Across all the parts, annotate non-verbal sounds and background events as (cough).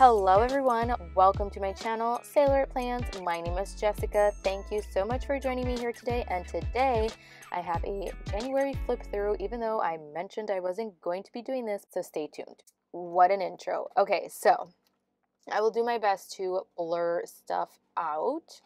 Hello everyone, welcome to my channel, Sailorette Plans. My name is Jessica. Thank you so much for joining me here today. And today I have a January flip through, even though I mentioned I wasn't going to be doing this, so stay tuned. What an intro. Okay, so I will do my best to blur stuff out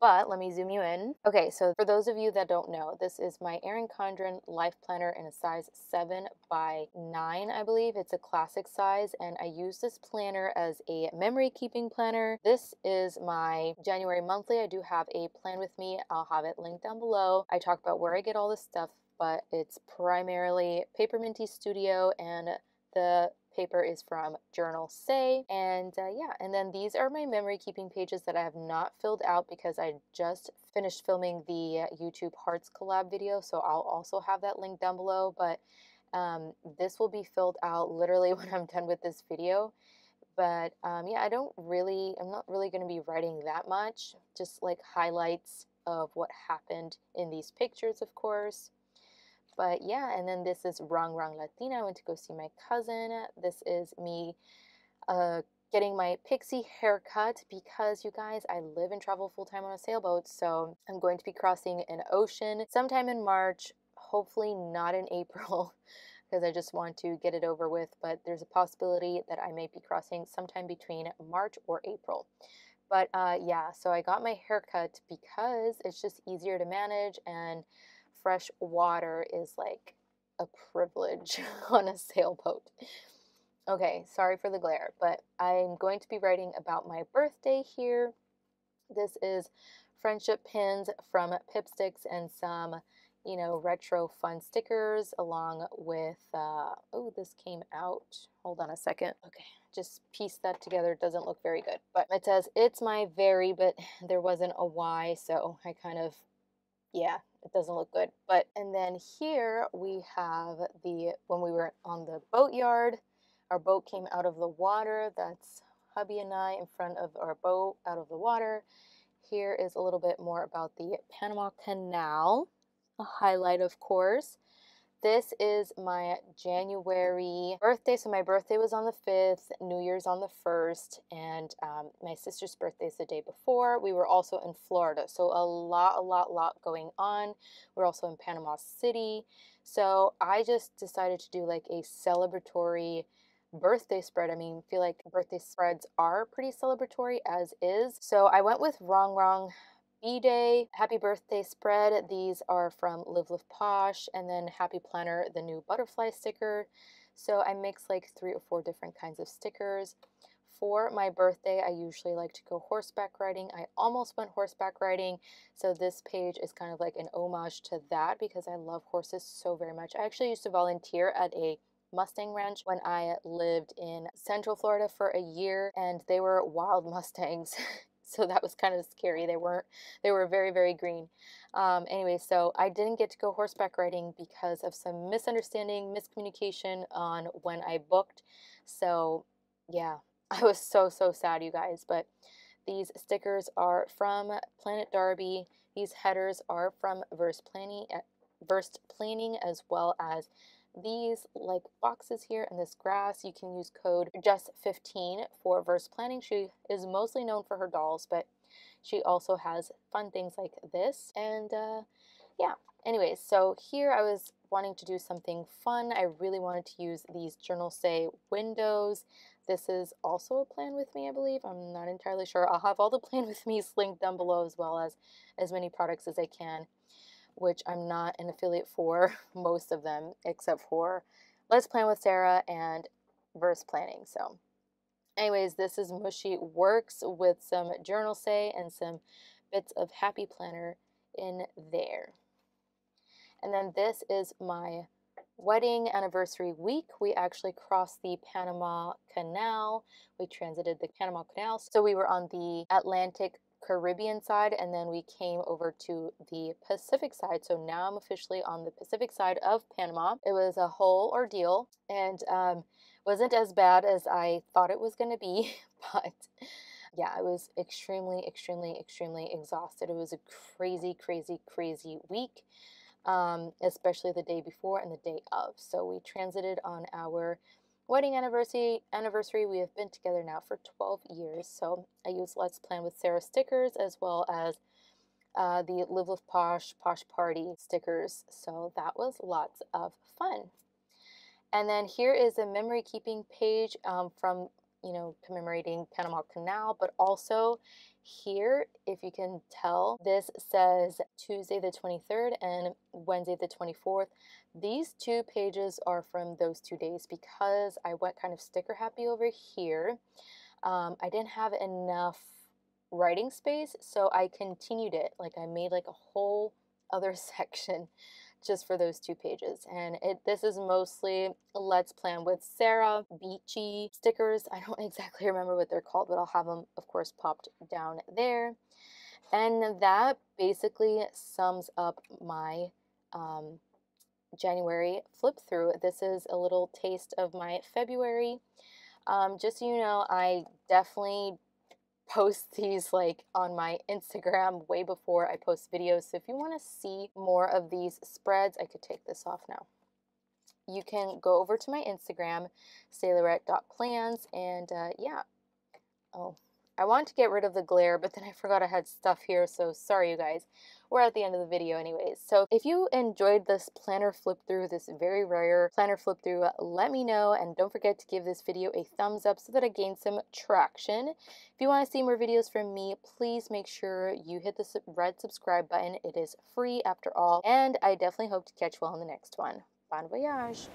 but let me zoom you in. Okay, so for those of you that don't know, this is my Erin Condren Life Planner in a size 7 by 9, I believe. It's a classic size, and I use this planner as a memory keeping planner. This is my January monthly. I do have a plan with me. I'll have it linked down below. I talk about where I get all this stuff, but it's primarily Paper Minty Studio and the paper is from Journal Say. And uh, yeah, and then these are my memory keeping pages that I have not filled out because I just finished filming the YouTube Hearts collab video. So I'll also have that link down below. But um, this will be filled out literally (laughs) when I'm done with this video. But um, yeah, I don't really, I'm not really going to be writing that much, just like highlights of what happened in these pictures, of course. But yeah, and then this is Rongrong Latina. I went to go see my cousin. This is me uh, getting my pixie haircut because you guys, I live and travel full time on a sailboat. So I'm going to be crossing an ocean sometime in March, hopefully not in April. (laughs) because I just want to get it over with, but there's a possibility that I may be crossing sometime between March or April. But uh, yeah, so I got my haircut because it's just easier to manage and fresh water is like a privilege (laughs) on a sailboat. Okay, sorry for the glare, but I'm going to be writing about my birthday here. This is friendship pins from Pipsticks and some, you know, retro fun stickers along with, uh, oh, this came out. Hold on a second. Okay, just piece that together. It doesn't look very good, but it says, it's my very, but there wasn't a Y, so I kind of, yeah, it doesn't look good. But, and then here we have the, when we were on the boat yard, our boat came out of the water. That's hubby and I in front of our boat out of the water. Here is a little bit more about the Panama Canal, a highlight of course. This is my January birthday. So my birthday was on the 5th, New Year's on the 1st, and um, my sister's birthday is the day before. We were also in Florida. So a lot, a lot, lot going on. We're also in Panama City. So I just decided to do like a celebratory birthday spread. I mean, feel like birthday spreads are pretty celebratory as is. So I went with Rongrong B-Day, Happy Birthday spread. These are from Live Love Posh, and then Happy Planner, the new butterfly sticker. So I mix like three or four different kinds of stickers. For my birthday, I usually like to go horseback riding. I almost went horseback riding, so this page is kind of like an homage to that because I love horses so very much. I actually used to volunteer at a Mustang Ranch when I lived in Central Florida for a year, and they were wild (laughs) Mustangs. So that was kind of scary. They weren't, they were very, very green. Um, anyway, so I didn't get to go horseback riding because of some misunderstanding, miscommunication on when I booked. So yeah, (laughs) I was so, so sad, you guys. But these stickers are from Planet Darby. These headers are from Versed Planning, eh, Versed Planning as well as these like boxes here and this grass, you can use code JESS15 for Versed Planning. She is mostly known for her dolls, but she also has fun things like this. And uh, yeah, anyways, so here I was wanting to do something fun. I really wanted to use these Journal Say windows. This is also a plan with me, I believe. I'm not entirely sure. I'll have all the (laughs) plan with me linked down below as well as as many products as I can which I'm not an affiliate for, (laughs) most of them, except for Let's Plan with Sarah and Versed Planning. So, anyways, this is Mushy Works with some Journal Say and some bits of Happy Planner in there. And then this is my wedding anniversary week. We actually crossed the Panama Canal. We transited the Panama Canal. So we were on the Atlantic Caribbean side and then we came over to the Pacific side. So now I'm officially on the Pacific side of Panama. It was a whole ordeal and um, wasn't as bad as I thought it was going to be, (laughs) but yeah, I was extremely, extremely, extremely exhausted. It was a crazy, crazy, crazy week, um, especially the day before and the day of. So we transited on our wedding anniversary. Anniversary. We have been together now for 12 years. So I use Let's Plan with Sarah stickers as well as uh, the Live with Posh Posh Party stickers. So that was lots of fun. And then here is a memory keeping page um, from you know, commemorating Panama Canal, but also here, if you can tell, this says Tuesday the 23rd and Wednesday the 24th. These two pages are from those two days because I went kind of sticker happy over here. Um, I didn't have enough writing space, so I continued it. Like I made like a whole other (laughs) section just for those two pages. And it this is mostly Let's Plan with Sarah, Beachy stickers. I don't (laughs) exactly remember what they're called, but I'll have them, of course, popped down there. And that basically sums up my um, January flip through. This is a little taste of my February. Um, just so you know, I definitely post these like on my Instagram way before I post videos. So if you want to see more of these spreads, I could take this off now. You can go over to my Instagram, sailorette.plans, and uh, yeah. Oh, I wanted to get rid of the glare, but then I forgot I had stuff here, so sorry you guys. We're at the end of the video anyways. So if you enjoyed this planner flip through, this very rare planner flip through, let me know and don't forget to give this video a thumbs up so that I gain some traction. If you want to see more videos from me, please make sure you hit the red subscribe button. It is free after all, and I definitely hope to catch you all in the next one. Bon voyage!